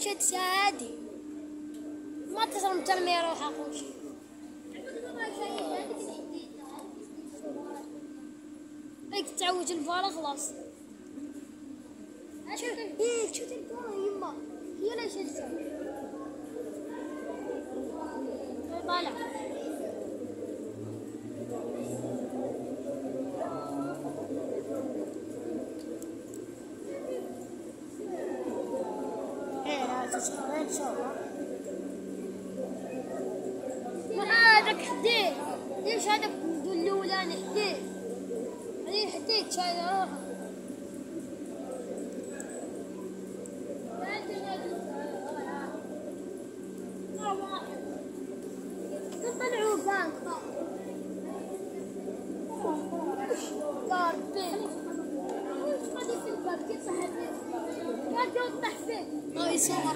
شد عادي ما تصير مترمي يروح أقول شيء هيك تعوج الفاره خلاص. شوف شوف الفاره يما. إيه تسكر ان وهذاك حديد ليش هذاك الاولاني حديد هذه حديد شايل روحه طلعوا بانك No, eso es la